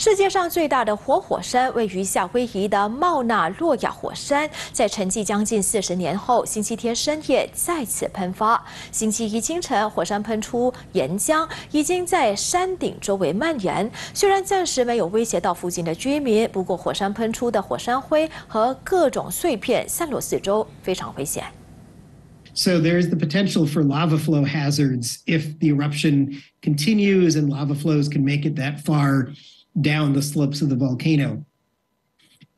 世界上最大的活火山位于夏威夷的茂纳洛亚火山，在沉寂将近四十年后，星期天深夜再次喷发。星期一清晨，火山喷出岩浆，已经在山顶周围蔓延。虽然暂时没有威胁到附近的居民，不过火山喷出的火山灰和各种碎片散落四周，非常危险。So there is the potential for lava flow hazards if the eruption continues and lava flows can make it that far down the slopes of the volcano.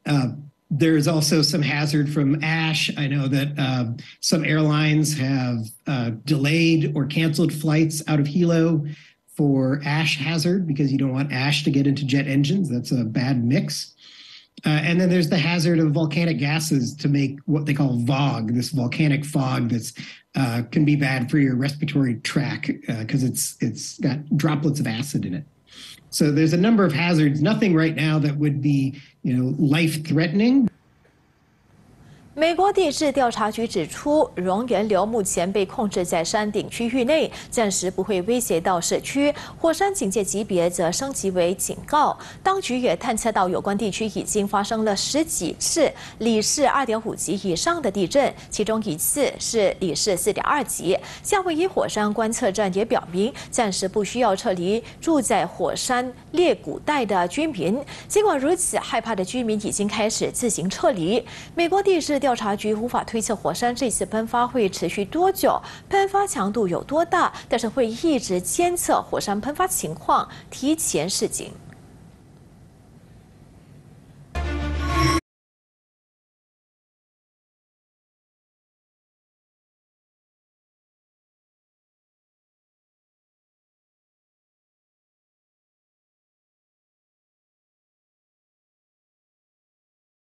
Uh, there's also some hazard from ash. I know that uh, some airlines have uh, delayed or canceled flights out of Hilo for ash hazard because you don't want ash to get into jet engines. That's a bad mix. Uh, and then there's the hazard of volcanic gases to make what they call VOG, this volcanic fog that's uh, can be bad for your respiratory tract because uh, it's it's got droplets of acid in it. So there's a number of hazards. Nothing right now that would be you know life threatening. 美国地质调查局指出，熔岩流目前被控制在山顶区域内，暂时不会威胁到社区。火山警戒级别则升级为警告。当局也探测到有关地区已经发生了十几次里氏二点五级以上的地震，其中一次是里氏四点二级。夏威夷火山观测站也表明，暂时不需要撤离住在火山裂谷带的居民。尽管如此，害怕的居民已经开始自行撤离。美国地质。调查局无法推测火山这次喷发会持续多久，喷发强度有多大，但是会一直监测火山喷发情况，提前示警。